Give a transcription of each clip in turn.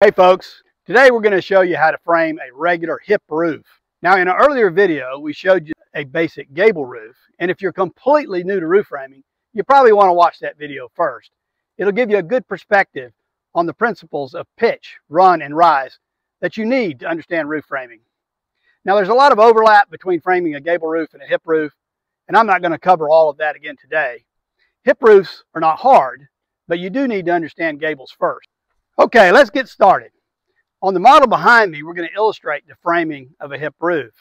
Hey folks, today we're going to show you how to frame a regular hip roof. Now in an earlier video we showed you a basic gable roof and if you're completely new to roof framing you probably want to watch that video first. It'll give you a good perspective on the principles of pitch, run, and rise that you need to understand roof framing. Now there's a lot of overlap between framing a gable roof and a hip roof and I'm not going to cover all of that again today. Hip roofs are not hard, but you do need to understand gables first. Okay, let's get started. On the model behind me, we're going to illustrate the framing of a hip roof.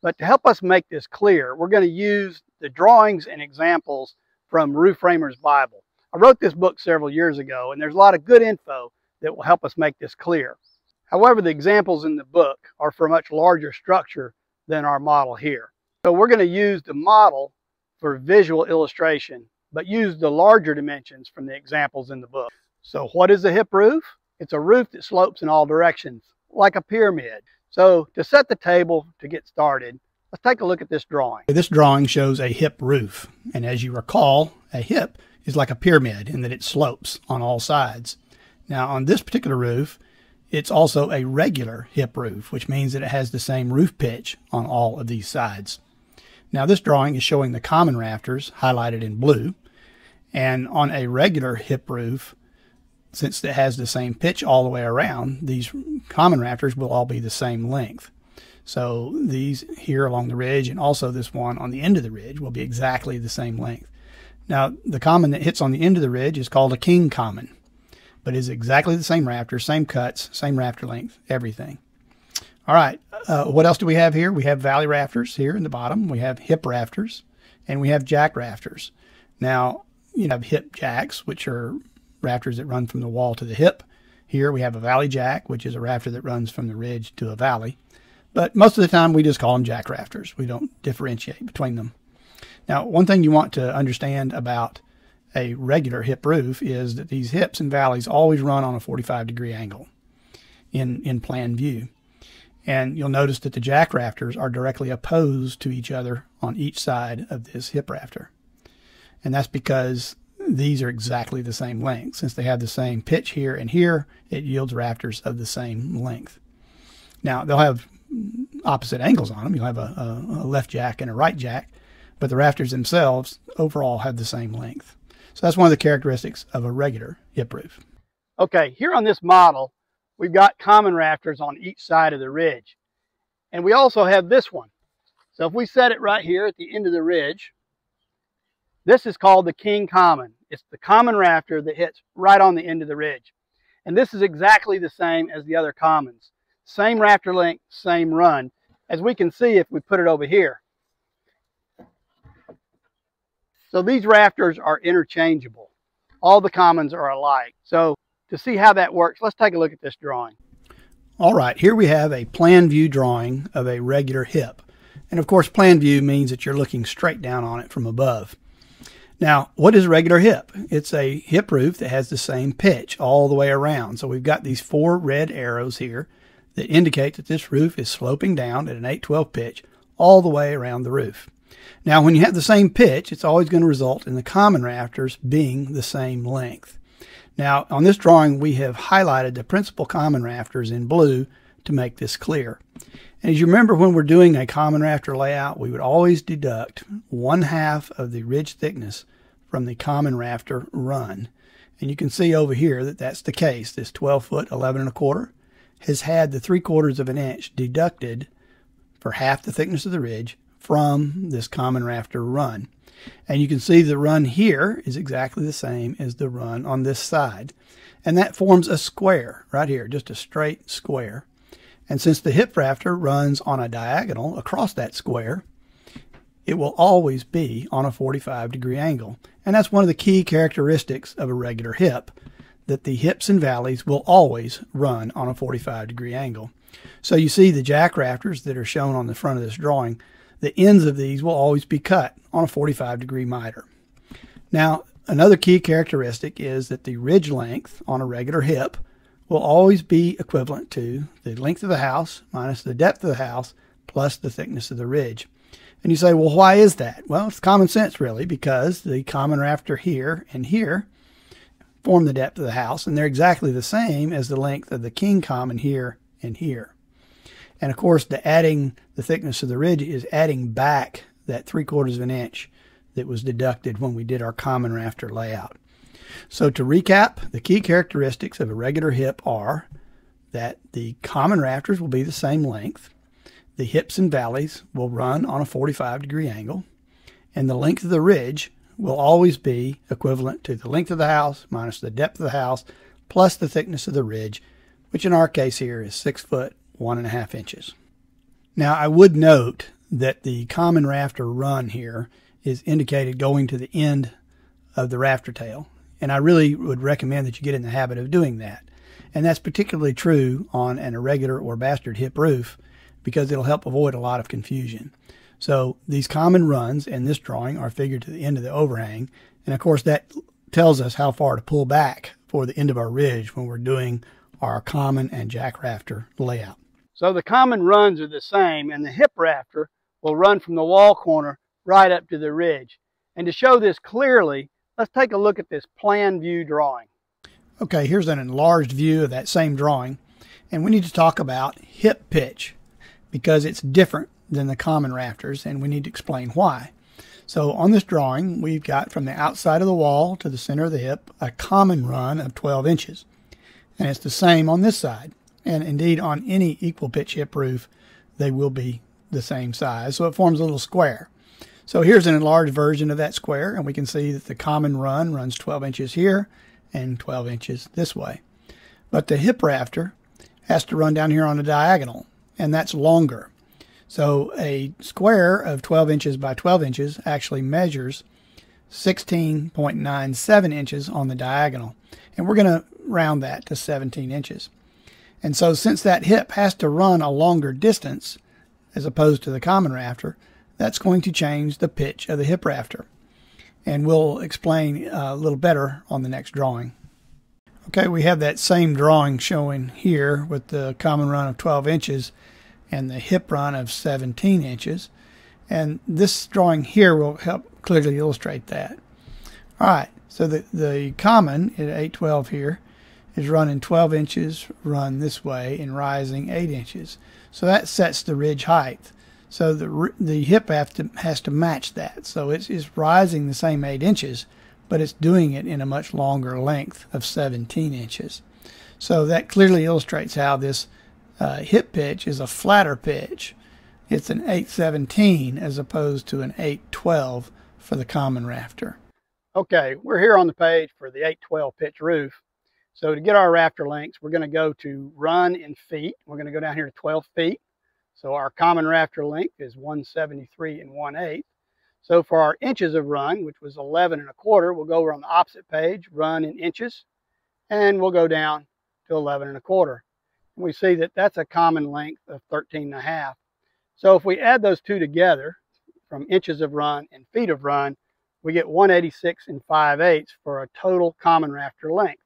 But to help us make this clear, we're going to use the drawings and examples from Roof Framer's Bible. I wrote this book several years ago, and there's a lot of good info that will help us make this clear. However, the examples in the book are for a much larger structure than our model here. So we're going to use the model for visual illustration, but use the larger dimensions from the examples in the book. So what is a hip roof? It's a roof that slopes in all directions, like a pyramid. So to set the table to get started, let's take a look at this drawing. This drawing shows a hip roof. And as you recall, a hip is like a pyramid in that it slopes on all sides. Now on this particular roof, it's also a regular hip roof, which means that it has the same roof pitch on all of these sides. Now this drawing is showing the common rafters highlighted in blue. And on a regular hip roof, since it has the same pitch all the way around, these common rafters will all be the same length. So these here along the ridge and also this one on the end of the ridge will be exactly the same length. Now, the common that hits on the end of the ridge is called a king common, but is exactly the same rafter, same cuts, same rafter length, everything. All right, uh, what else do we have here? We have valley rafters here in the bottom. We have hip rafters, and we have jack rafters. Now, you have hip jacks, which are rafters that run from the wall to the hip. Here we have a valley jack, which is a rafter that runs from the ridge to a valley. But most of the time we just call them jack rafters. We don't differentiate between them. Now, one thing you want to understand about a regular hip roof is that these hips and valleys always run on a 45 degree angle in, in plan view. And you'll notice that the jack rafters are directly opposed to each other on each side of this hip rafter. And that's because these are exactly the same length. Since they have the same pitch here and here, it yields rafters of the same length. Now, they'll have opposite angles on them. You'll have a, a, a, left jack and a right jack, but the rafters themselves overall have the same length. So that's one of the characteristics of a regular hip roof. Okay, here on this model, we've got common rafters on each side of the ridge. And we also have this one. So if we set it right here at the end of the ridge, this is called the King Common. It's the common rafter that hits right on the end of the ridge. And this is exactly the same as the other commons. Same rafter length, same run. As we can see if we put it over here. So these rafters are interchangeable. All the commons are alike. So to see how that works, let's take a look at this drawing. All right, here we have a plan view drawing of a regular hip. And of course, plan view means that you're looking straight down on it from above. Now, what is a regular hip? It's a hip roof that has the same pitch all the way around. So we've got these four red arrows here that indicate that this roof is sloping down at an 812 pitch all the way around the roof. Now, when you have the same pitch, it's always going to result in the common rafters being the same length. Now, on this drawing, we have highlighted the principal common rafters in blue to make this clear. And as you remember, when we're doing a common rafter layout, we would always deduct one half of the ridge thickness from the common rafter run. And you can see over here that that's the case. This 12 foot 11 and a quarter has had the three quarters of an inch deducted for half the thickness of the ridge from this common rafter run. And you can see the run here is exactly the same as the run on this side. And that forms a square right here, just a straight square. And since the hip rafter runs on a diagonal across that square, it will always be on a 45 degree angle. And that's one of the key characteristics of a regular hip, that the hips and valleys will always run on a 45 degree angle. So you see the jack rafters that are shown on the front of this drawing, the ends of these will always be cut on a 45 degree miter. Now, another key characteristic is that the ridge length on a regular hip will always be equivalent to the length of the house minus the depth of the house plus the thickness of the ridge. And you say, well, why is that? Well, it's common sense, really, because the common rafter here and here form the depth of the house, and they're exactly the same as the length of the king common here and here. And of course, the adding the thickness of the ridge is adding back that three quarters of an inch that was deducted when we did our common rafter layout. So to recap, the key characteristics of a regular hip are that the common rafters will be the same length, the hips and valleys will run on a 45 degree angle, and the length of the ridge will always be equivalent to the length of the house minus the depth of the house plus the thickness of the ridge, which in our case here is six foot one and a half inches. Now I would note that the common rafter run here is indicated going to the end of the rafter tail. And I really would recommend that you get in the habit of doing that. And that's particularly true on an irregular or bastard hip roof because it'll help avoid a lot of confusion. So these common runs in this drawing are figured to the end of the overhang. And of course, that tells us how far to pull back for the end of our ridge when we're doing our common and jack rafter layout. So the common runs are the same and the hip rafter will run from the wall corner right up to the ridge. And to show this clearly, let's take a look at this plan view drawing. Okay, here's an enlarged view of that same drawing. And we need to talk about hip pitch because it's different than the common rafters, and we need to explain why. So on this drawing, we've got from the outside of the wall to the center of the hip a common run of 12 inches. And it's the same on this side. And indeed, on any equal pitch hip roof, they will be the same size. So it forms a little square. So here's an enlarged version of that square, and we can see that the common run runs 12 inches here and 12 inches this way. But the hip rafter has to run down here on a diagonal, and that's longer. So a square of 12 inches by 12 inches actually measures 16.97 inches on the diagonal. And we're going to round that to 17 inches. And so since that hip has to run a longer distance as opposed to the common rafter, that's going to change the pitch of the hip rafter. And we'll explain uh, a little better on the next drawing. Okay, we have that same drawing showing here with the common run of 12 inches and the hip run of 17 inches. And this drawing here will help clearly illustrate that. All right, so the, the common at 812 here is running 12 inches run this way and rising 8 inches. So that sets the ridge height. So the, the hip have to, has to match that. So it's, it's rising the same 8 inches, but it's doing it in a much longer length of 17 inches. So that clearly illustrates how this uh, hip pitch is a flatter pitch. It's an 817 as opposed to an 812 for the common rafter. Okay, we're here on the page for the 812 pitch roof. So to get our rafter lengths, we're going to go to run in feet. We're going to go down here to 12 feet. So our common rafter length is 173 and 1 8. So for our inches of run, which was 11 and a quarter, we'll go over on the opposite page, run in inches, and we'll go down to 11 and a quarter And we see that that's a common length of 13 and a half. So if we add those two together from inches of run and feet of run, we get 186 and 5 eighths for a total common rafter length.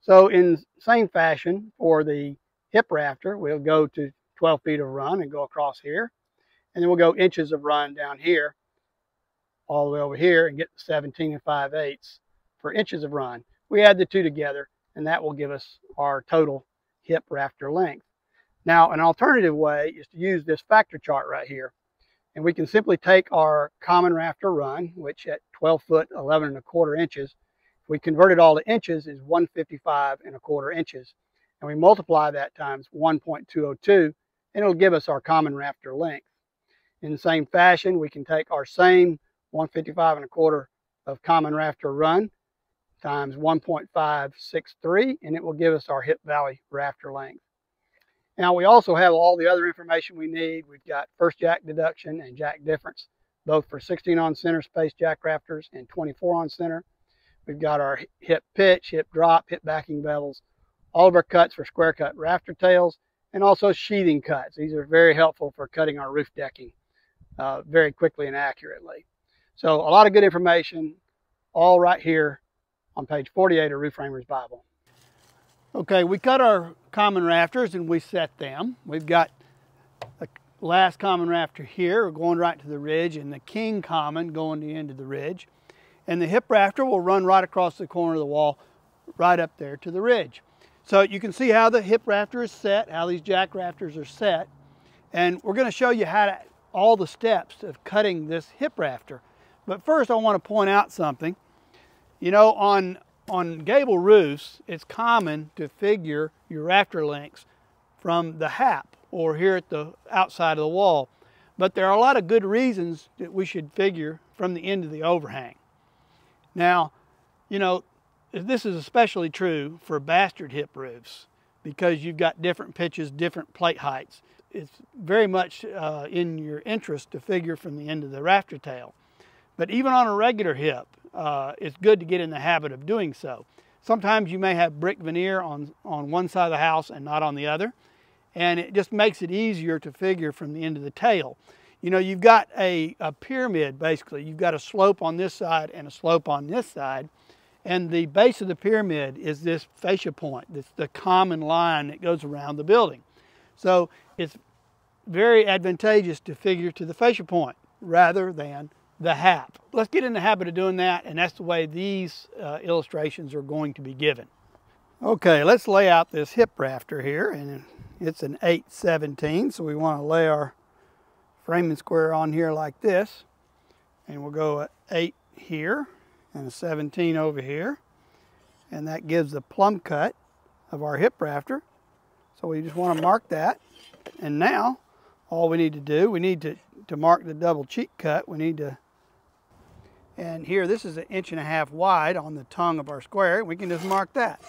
So in same fashion for the hip rafter, we'll go to 12 feet of run and go across here. And then we'll go inches of run down here, all the way over here and get 17 and 5 eighths for inches of run. We add the two together and that will give us our total hip rafter length. Now, an alternative way is to use this factor chart right here. And we can simply take our common rafter run, which at 12 foot, 11 and a quarter inches, if we convert it all to inches is 155 and a quarter inches. And we multiply that times 1.202, and it'll give us our common rafter length. In the same fashion, we can take our same 155 and a quarter of common rafter run times 1.563 and it will give us our hip valley rafter length. Now we also have all the other information we need. We've got first jack deduction and jack difference, both for 16 on center space jack rafters and 24 on center. We've got our hip pitch, hip drop, hip backing bevels, all of our cuts for square cut rafter tails, and also sheathing cuts. These are very helpful for cutting our roof decking uh, very quickly and accurately. So a lot of good information all right here on page 48 of Roof Framers Bible. Okay, we cut our common rafters and we set them. We've got the last common rafter here going right to the ridge and the king common going to the end of the ridge. And the hip rafter will run right across the corner of the wall right up there to the ridge. So you can see how the hip rafter is set, how these jack rafters are set. And we're gonna show you how to, all the steps of cutting this hip rafter. But first I wanna point out something. You know, on, on gable roofs, it's common to figure your rafter lengths from the hap or here at the outside of the wall. But there are a lot of good reasons that we should figure from the end of the overhang. Now, you know, this is especially true for bastard hip roofs because you've got different pitches, different plate heights. It's very much uh, in your interest to figure from the end of the rafter tail. But even on a regular hip, uh, it's good to get in the habit of doing so. Sometimes you may have brick veneer on, on one side of the house and not on the other, and it just makes it easier to figure from the end of the tail. You know, you've got a, a pyramid basically. You've got a slope on this side and a slope on this side, and the base of the pyramid is this fascia point. It's the common line that goes around the building. So it's very advantageous to figure to the fascia point rather than the hap. Let's get in the habit of doing that, and that's the way these uh, illustrations are going to be given. Okay, let's lay out this hip rafter here, and it's an 817, so we want to lay our framing square on here like this, and we'll go at 8 here, and a 17 over here, and that gives the plumb cut of our hip rafter. So we just want to mark that, and now all we need to do, we need to, to mark the double cheek cut, we need to and here, this is an inch and a half wide on the tongue of our square. We can just mark that.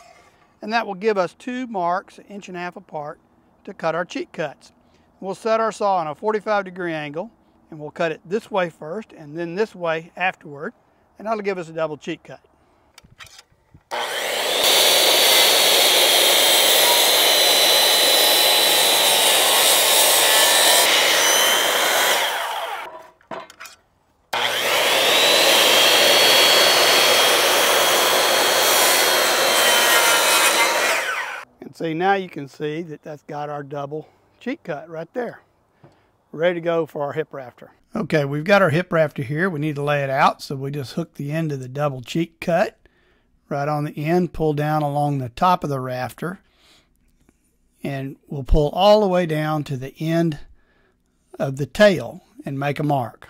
And that will give us two marks, an inch and a half apart, to cut our cheek cuts. We'll set our saw on a 45 degree angle, and we'll cut it this way first, and then this way afterward, and that'll give us a double cheek cut. And see, now you can see that that's got our double cheek cut right there. Ready to go for our hip rafter. Okay, we've got our hip rafter here. We need to lay it out, so we just hook the end of the double cheek cut right on the end, pull down along the top of the rafter, and we'll pull all the way down to the end of the tail and make a mark.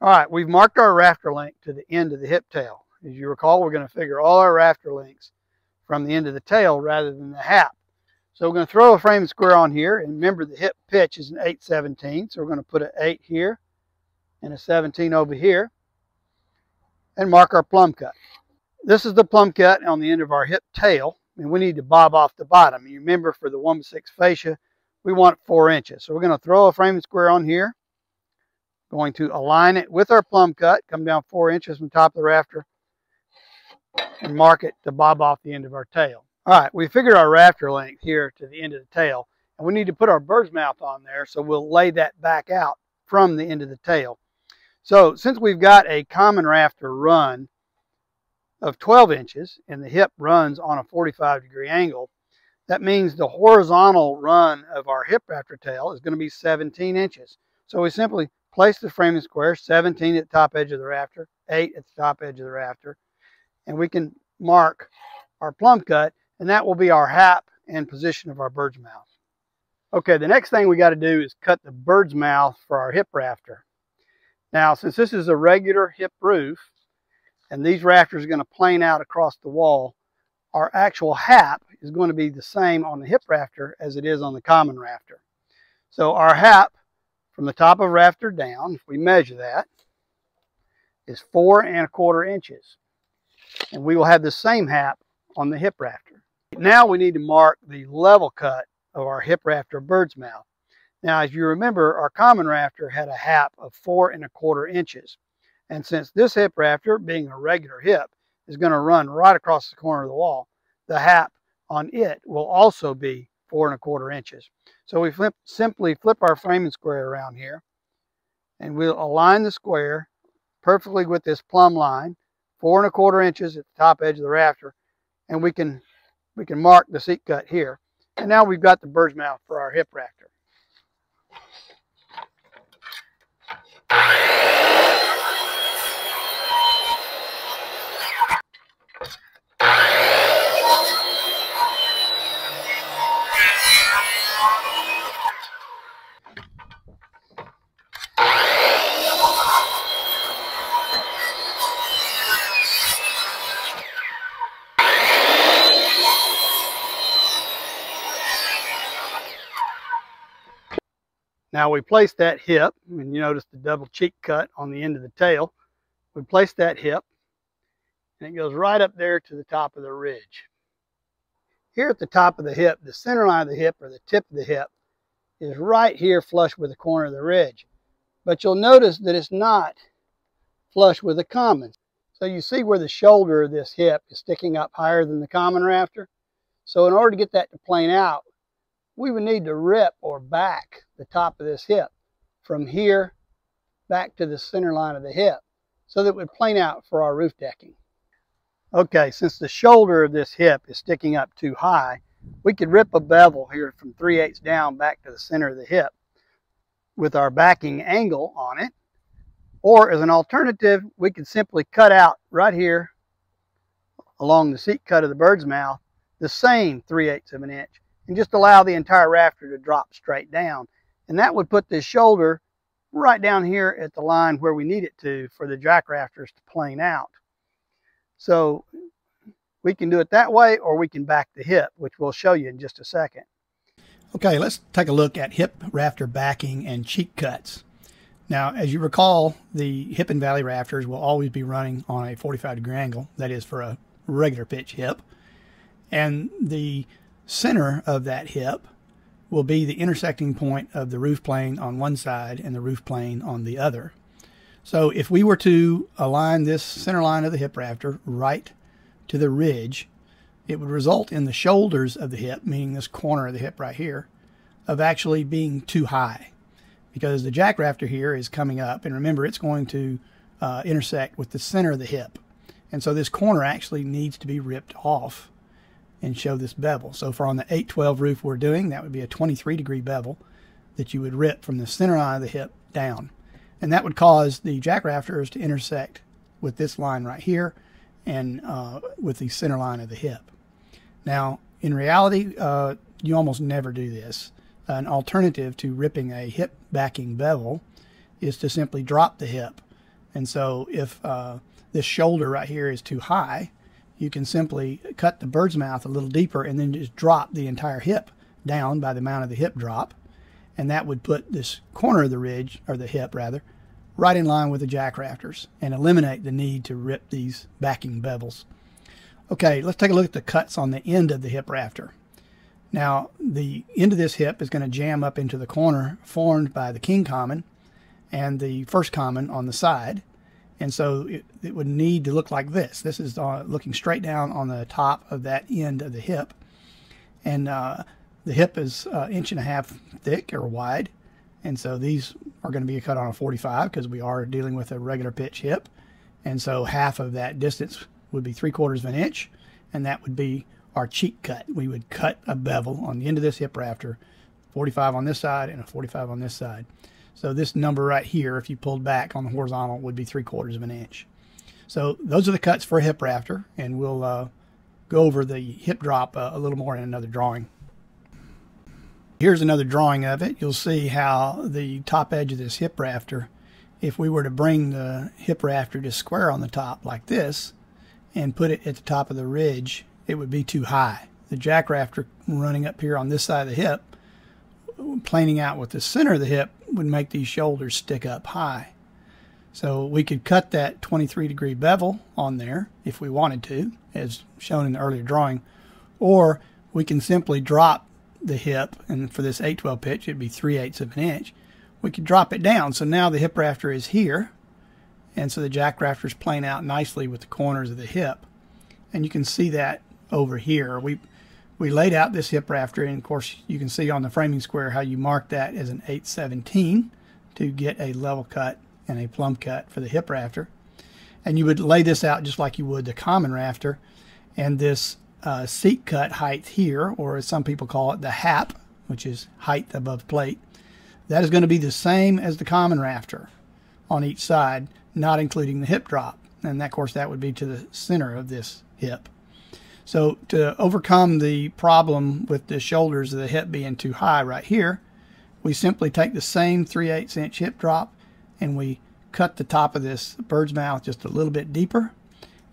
All right, we've marked our rafter length to the end of the hip tail. As you recall, we're going to figure all our rafter lengths from the end of the tail rather than the hap. So we're going to throw a frame square on here. And remember the hip pitch is an 817. So we're going to put an 8 here and a 17 over here and mark our plumb cut. This is the plumb cut on the end of our hip tail. And we need to bob off the bottom. You remember for the 1 6 fascia, we want 4 inches. So we're going to throw a frame square on here. Going to align it with our plumb cut, come down 4 inches from top of the rafter, and mark it to bob off the end of our tail. All right, we figured our rafter length here to the end of the tail, and we need to put our bird's mouth on there, so we'll lay that back out from the end of the tail. So since we've got a common rafter run of 12 inches and the hip runs on a 45 degree angle, that means the horizontal run of our hip rafter tail is going to be 17 inches. So we simply place the framing square 17 at the top edge of the rafter, 8 at the top edge of the rafter, and we can mark our plumb cut and that will be our hap and position of our bird's mouth. Okay, the next thing we got to do is cut the bird's mouth for our hip rafter. Now, since this is a regular hip roof and these rafters are going to plane out across the wall, our actual hap is going to be the same on the hip rafter as it is on the common rafter. So our hap from the top of rafter down, if we measure that, is four and a quarter inches and we will have the same hap on the hip rafter. Now we need to mark the level cut of our hip rafter bird's mouth. Now, as you remember, our common rafter had a hap of four and a quarter inches. And since this hip rafter, being a regular hip, is going to run right across the corner of the wall, the hap on it will also be four and a quarter inches. So we flip, simply flip our framing square around here, and we'll align the square perfectly with this plumb line four and a quarter inches at the top edge of the rafter, and we can we can mark the seat cut here. And now we've got the bird's mouth for our hip rafter. Now we place that hip, and you notice the double cheek cut on the end of the tail. We place that hip, and it goes right up there to the top of the ridge. Here at the top of the hip, the center line of the hip, or the tip of the hip, is right here flush with the corner of the ridge. But you'll notice that it's not flush with the common. So you see where the shoulder of this hip is sticking up higher than the common rafter? So in order to get that to plane out, we would need to rip or back the top of this hip from here back to the center line of the hip so that would plane out for our roof decking. Okay, since the shoulder of this hip is sticking up too high, we could rip a bevel here from 3 eighths down back to the center of the hip with our backing angle on it. Or as an alternative, we could simply cut out right here along the seat cut of the bird's mouth the same 3 eighths of an inch and just allow the entire rafter to drop straight down. And that would put this shoulder right down here at the line where we need it to for the jack rafters to plane out. So we can do it that way or we can back the hip, which we'll show you in just a second. Okay, let's take a look at hip rafter backing and cheek cuts. Now, as you recall, the hip and valley rafters will always be running on a 45 degree angle, that is for a regular pitch hip. And the center of that hip will be the intersecting point of the roof plane on one side and the roof plane on the other. So if we were to align this center line of the hip rafter right to the ridge, it would result in the shoulders of the hip, meaning this corner of the hip right here, of actually being too high because the jack rafter here is coming up. And remember, it's going to uh, intersect with the center of the hip. And so this corner actually needs to be ripped off and show this bevel. So for on the 812 roof we're doing, that would be a 23 degree bevel that you would rip from the center line of the hip down. And that would cause the jack rafters to intersect with this line right here and uh, with the center line of the hip. Now, in reality, uh, you almost never do this. An alternative to ripping a hip backing bevel is to simply drop the hip. And so if uh, this shoulder right here is too high, you can simply cut the bird's mouth a little deeper and then just drop the entire hip down by the amount of the hip drop. And that would put this corner of the ridge, or the hip rather, right in line with the jack rafters and eliminate the need to rip these backing bevels. Okay, let's take a look at the cuts on the end of the hip rafter. Now, the end of this hip is going to jam up into the corner formed by the king common and the first common on the side. And so it, it would need to look like this. This is uh, looking straight down on the top of that end of the hip. And uh, the hip is uh, inch and a half thick or wide. And so these are going to be a cut on a 45 because we are dealing with a regular pitch hip. And so half of that distance would be three quarters of an inch. And that would be our cheek cut. We would cut a bevel on the end of this hip rafter, 45 on this side and a 45 on this side. So this number right here, if you pulled back on the horizontal, would be three quarters of an inch. So those are the cuts for a hip rafter, and we'll uh, go over the hip drop uh, a little more in another drawing. Here's another drawing of it. You'll see how the top edge of this hip rafter, if we were to bring the hip rafter to square on the top like this and put it at the top of the ridge, it would be too high. The jack rafter running up here on this side of the hip, planing out with the center of the hip, would make these shoulders stick up high. So we could cut that 23 degree bevel on there if we wanted to, as shown in the earlier drawing, or we can simply drop the hip, and for this 812 pitch, it'd be 3 eighths of an inch. We could drop it down. So now the hip rafter is here, and so the jack rafter is playing out nicely with the corners of the hip. And you can see that over here. We we laid out this hip rafter, and of course you can see on the framing square how you mark that as an 817 to get a level cut and a plumb cut for the hip rafter. And you would lay this out just like you would the common rafter. And this uh, seat cut height here, or as some people call it, the hap, which is height above plate, that is going to be the same as the common rafter on each side, not including the hip drop. And of course, that would be to the center of this hip. So to overcome the problem with the shoulders of the hip being too high right here, we simply take the same 3 8 inch hip drop and we cut the top of this bird's mouth just a little bit deeper.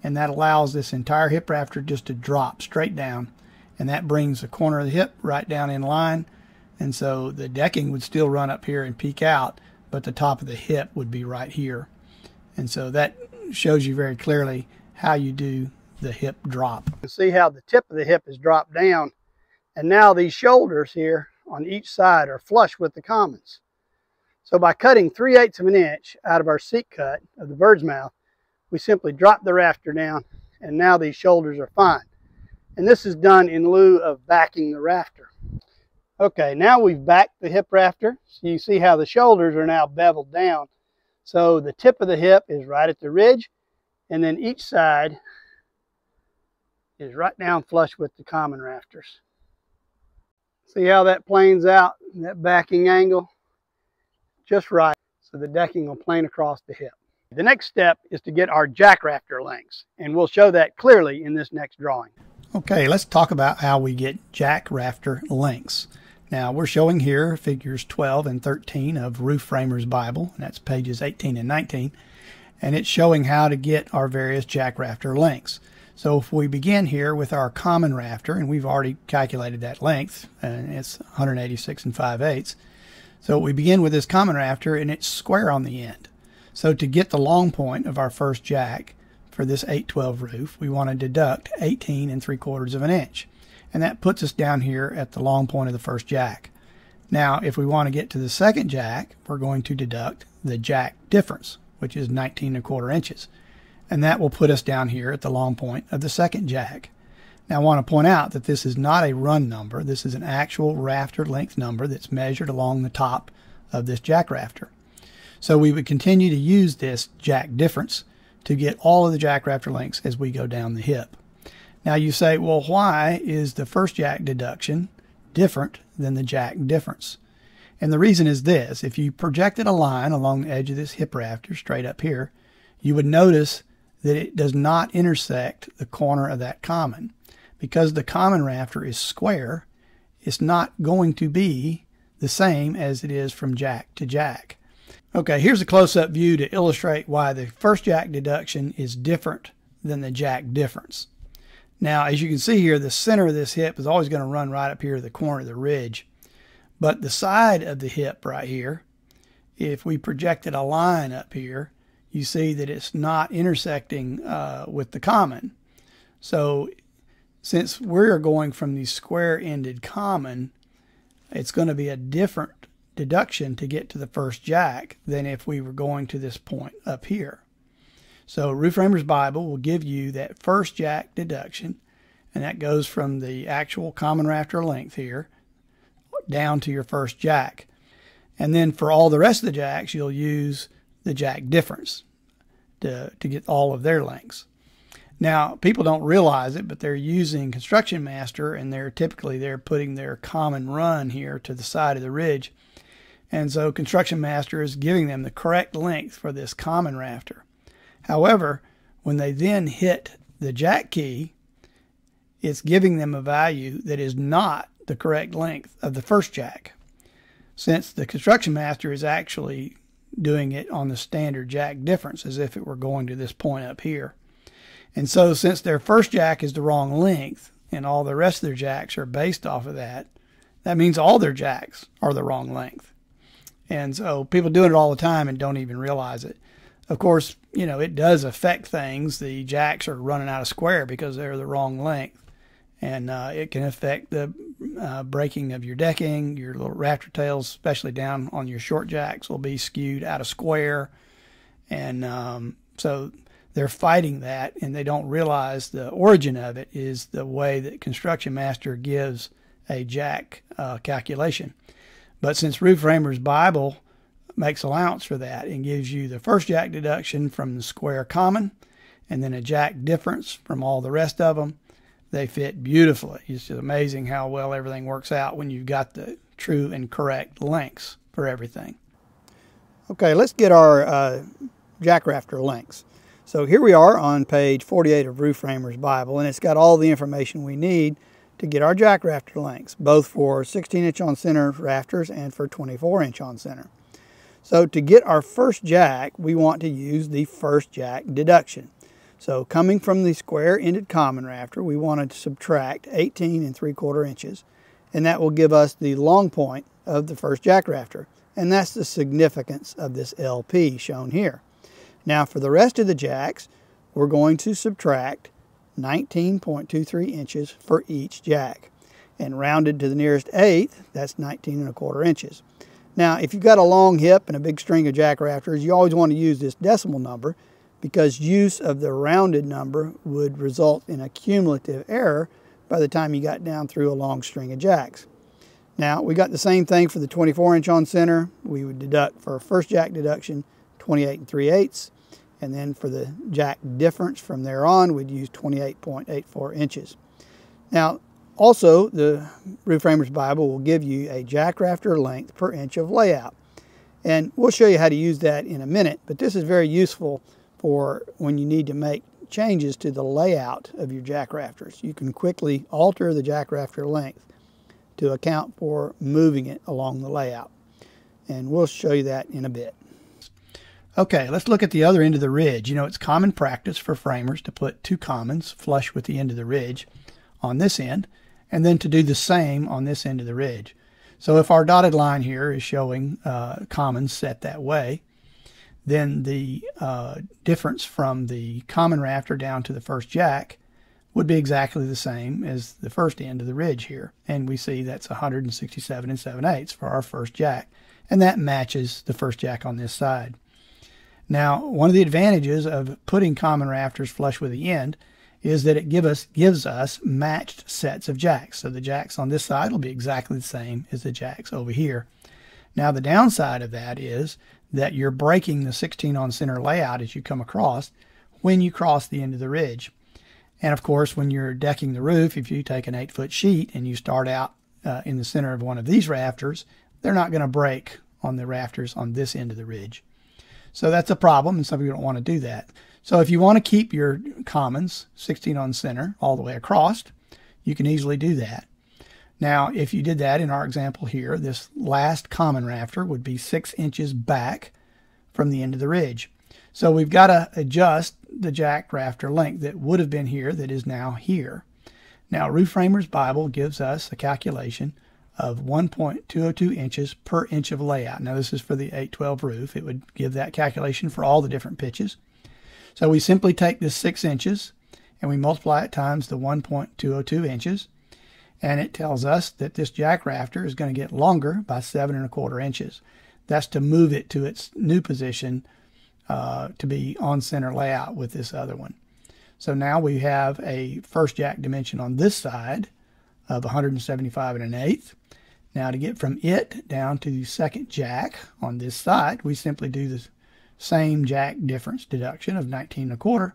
And that allows this entire hip rafter just to drop straight down. And that brings the corner of the hip right down in line. And so the decking would still run up here and peak out, but the top of the hip would be right here. And so that shows you very clearly how you do the hip drop. You see how the tip of the hip is dropped down and now these shoulders here on each side are flush with the commons. So by cutting 3 eighths of an inch out of our seat cut of the bird's mouth, we simply drop the rafter down and now these shoulders are fine. And this is done in lieu of backing the rafter. Okay, now we've backed the hip rafter. So you see how the shoulders are now beveled down. So the tip of the hip is right at the ridge and then each side is right down flush with the common rafters. See how that planes out, that backing angle? Just right, so the decking will plane across the hip. The next step is to get our jack rafter lengths, and we'll show that clearly in this next drawing. Okay, let's talk about how we get jack rafter lengths. Now we're showing here figures 12 and 13 of Roof Framers Bible, and that's pages 18 and 19, and it's showing how to get our various jack rafter lengths. So if we begin here with our common rafter, and we've already calculated that length, and it's 186 and 5 eighths. So we begin with this common rafter, and it's square on the end. So to get the long point of our first jack for this 812 roof, we want to deduct 18 and 3 quarters of an inch. And that puts us down here at the long point of the first jack. Now, if we want to get to the second jack, we're going to deduct the jack difference, which is 19 and a quarter inches and that will put us down here at the long point of the second jack. Now I want to point out that this is not a run number. This is an actual rafter length number that's measured along the top of this jack rafter. So we would continue to use this jack difference to get all of the jack rafter lengths as we go down the hip. Now you say, well, why is the first jack deduction different than the jack difference? And the reason is this. If you projected a line along the edge of this hip rafter straight up here, you would notice that it does not intersect the corner of that common. Because the common rafter is square, it's not going to be the same as it is from jack to jack. Okay, here's a close-up view to illustrate why the first jack deduction is different than the jack difference. Now, as you can see here, the center of this hip is always going to run right up here to the corner of the ridge. But the side of the hip right here, if we projected a line up here, you see that it's not intersecting uh, with the common. So since we're going from the square-ended common, it's going to be a different deduction to get to the first jack than if we were going to this point up here. So Roof Framers Bible will give you that first jack deduction, and that goes from the actual common rafter length here down to your first jack. And then for all the rest of the jacks, you'll use the jack difference to, to get all of their lengths. Now, people don't realize it, but they're using Construction Master and they're typically they're putting their common run here to the side of the ridge. And so Construction Master is giving them the correct length for this common rafter. However, when they then hit the jack key, it's giving them a value that is not the correct length of the first jack. Since the Construction Master is actually doing it on the standard jack difference as if it were going to this point up here. And so since their first jack is the wrong length and all the rest of their jacks are based off of that, that means all their jacks are the wrong length. And so people doing it all the time and don't even realize it. Of course, you know, it does affect things. The jacks are running out of square because they're the wrong length and uh, it can affect the uh, breaking of your decking. Your little rafter tails, especially down on your short jacks, will be skewed out of square, and um, so they're fighting that, and they don't realize the origin of it is the way that Construction Master gives a jack uh, calculation. But since Roof Framers Bible makes allowance for that and gives you the first jack deduction from the square common, and then a jack difference from all the rest of them, they fit beautifully. It's just amazing how well everything works out when you've got the true and correct lengths for everything. Okay, let's get our uh, jack rafter lengths. So here we are on page 48 of Roof Bible, and it's got all the information we need to get our jack rafter lengths, both for 16 inch on center rafters and for 24 inch on center. So to get our first jack, we want to use the first jack deduction. So coming from the square-ended common rafter, we want to subtract 18 and 3 quarter inches, and that will give us the long point of the first jack rafter. And that's the significance of this LP shown here. Now for the rest of the jacks, we're going to subtract 19.23 inches for each jack. And rounded to the nearest eighth, that's 19 and a quarter inches. Now, if you've got a long hip and a big string of jack rafters, you always want to use this decimal number because use of the rounded number would result in a cumulative error by the time you got down through a long string of jacks. Now, we got the same thing for the 24 inch on center. We would deduct for first jack deduction 28 and 3 eighths. And then for the jack difference from there on, we'd use 28.84 inches. Now, also, the Roof Framers Bible will give you a jack rafter length per inch of layout. And we'll show you how to use that in a minute, but this is very useful for when you need to make changes to the layout of your jack rafters. You can quickly alter the jack rafter length to account for moving it along the layout. And we'll show you that in a bit. Okay, let's look at the other end of the ridge. You know, it's common practice for framers to put two commons flush with the end of the ridge on this end, and then to do the same on this end of the ridge. So if our dotted line here is showing uh, commons set that way, then the uh, difference from the common rafter down to the first jack would be exactly the same as the first end of the ridge here. And we see that's 167 and 7 eighths for our first jack. And that matches the first jack on this side. Now, one of the advantages of putting common rafters flush with the end is that it give us, gives us matched sets of jacks. So the jacks on this side will be exactly the same as the jacks over here. Now the downside of that is that you're breaking the 16 on center layout as you come across when you cross the end of the ridge. And of course, when you're decking the roof, if you take an eight foot sheet and you start out uh, in the center of one of these rafters, they're not going to break on the rafters on this end of the ridge. So that's a problem, and some people don't want to do that. So if you want to keep your commons 16 on center all the way across, you can easily do that. Now, if you did that in our example here, this last common rafter would be six inches back from the end of the ridge. So we've got to adjust the jack rafter length that would have been here that is now here. Now, Roof Framers Bible gives us a calculation of 1.202 inches per inch of layout. Now this is for the 812 roof. It would give that calculation for all the different pitches. So we simply take this 6 inches and we multiply it times the 1.202 inches and it tells us that this jack rafter is going to get longer by seven and a quarter inches. That's to move it to its new position uh, to be on center layout with this other one. So now we have a first jack dimension on this side of 175 and an eighth. Now to get from it down to the second jack on this side, we simply do the same jack difference deduction of 19 and a quarter,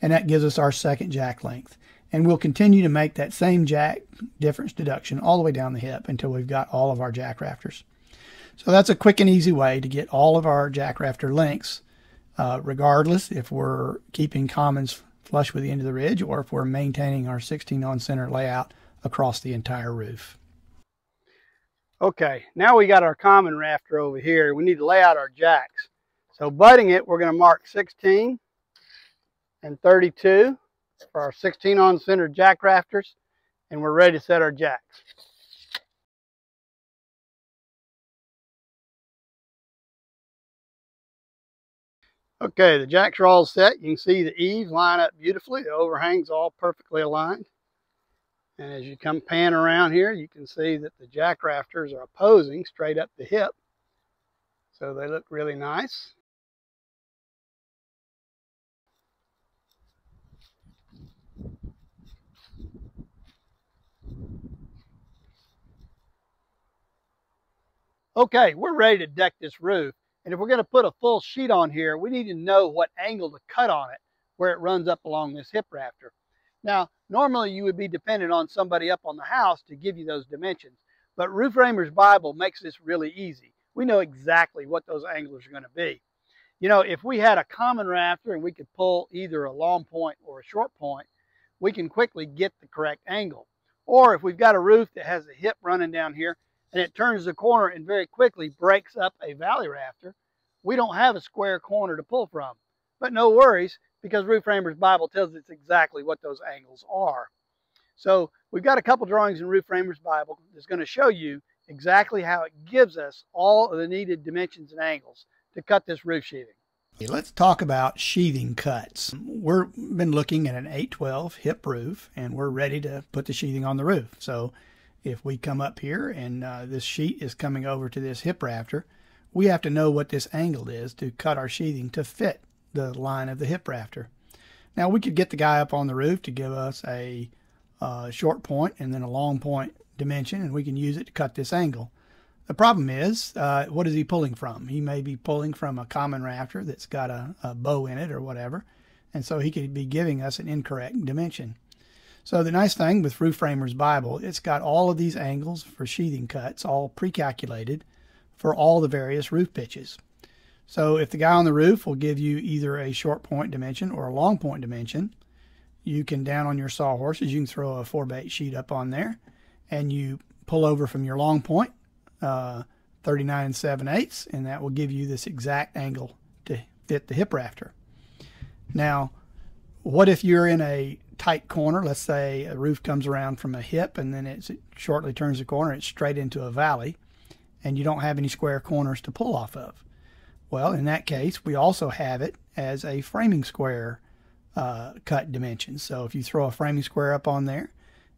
and that gives us our second jack length. And we'll continue to make that same jack difference deduction all the way down the hip until we've got all of our jack rafters. So that's a quick and easy way to get all of our jack rafter lengths, uh, regardless if we're keeping commons flush with the end of the ridge or if we're maintaining our 16 on center layout across the entire roof. Okay, now we got our common rafter over here. We need to lay out our jacks. So butting it, we're going to mark 16 and 32 for our 16 on center jack rafters, and we're ready to set our jacks. Okay, the jacks are all set. You can see the eaves line up beautifully. The overhang's all perfectly aligned. And as you come pan around here, you can see that the jack rafters are opposing straight up the hip. So they look really nice. Okay, we're ready to deck this roof. And if we're going to put a full sheet on here, we need to know what angle to cut on it where it runs up along this hip rafter. Now, normally you would be dependent on somebody up on the house to give you those dimensions, but Roof Framers Bible makes this really easy. We know exactly what those angles are going to be. You know, if we had a common rafter and we could pull either a long point or a short point, we can quickly get the correct angle. Or if we've got a roof that has a hip running down here and it turns the corner and very quickly breaks up a valley rafter, we don't have a square corner to pull from. But no worries, because Roof Framers Bible tells us exactly what those angles are. So we've got a couple drawings in Roof Framers Bible that's going to show you exactly how it gives us all of the needed dimensions and angles to cut this roof sheathing. Let's talk about sheathing cuts. We've been looking at an 812 hip roof and we're ready to put the sheathing on the roof. So if we come up here and uh, this sheet is coming over to this hip rafter, we have to know what this angle is to cut our sheathing to fit the line of the hip rafter. Now we could get the guy up on the roof to give us a uh, short point and then a long point dimension and we can use it to cut this angle. The problem is, uh, what is he pulling from? He may be pulling from a common rafter that's got a, a bow in it or whatever, and so he could be giving us an incorrect dimension. So the nice thing with Roof Framer's Bible, it's got all of these angles for sheathing cuts all pre-calculated for all the various roof pitches. So if the guy on the roof will give you either a short point dimension or a long point dimension, you can down on your sawhorses, you can throw a 4 by sheet up on there and you pull over from your long point uh, 39 and 7 eighths, and that will give you this exact angle to fit the hip rafter. Now, what if you're in a tight corner? Let's say a roof comes around from a hip and then it shortly turns the corner, it's straight into a valley, and you don't have any square corners to pull off of. Well, in that case, we also have it as a framing square uh, cut dimension. So if you throw a framing square up on there,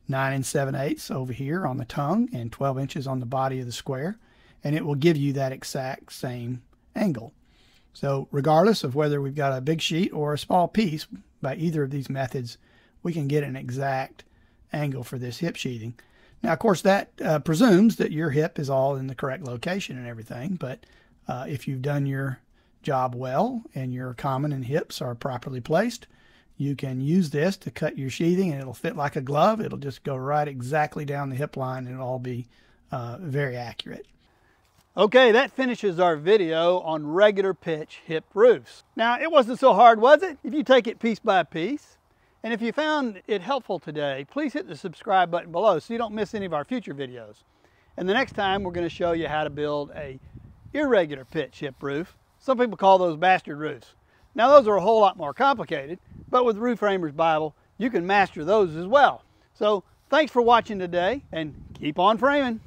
9 and 7 eighths over here on the tongue and 12 inches on the body of the square and it will give you that exact same angle. So regardless of whether we've got a big sheet or a small piece, by either of these methods, we can get an exact angle for this hip sheathing. Now, of course, that uh, presumes that your hip is all in the correct location and everything, but uh, if you've done your job well and your common and hips are properly placed, you can use this to cut your sheathing and it'll fit like a glove. It'll just go right exactly down the hip line and it'll all be uh, very accurate. Okay, that finishes our video on regular pitch hip roofs. Now, it wasn't so hard, was it? If you take it piece by piece. And if you found it helpful today, please hit the subscribe button below so you don't miss any of our future videos. And the next time, we're going to show you how to build a irregular pitch hip roof. Some people call those bastard roofs. Now, those are a whole lot more complicated, but with Roof Framer's Bible, you can master those as well. So thanks for watching today and keep on framing.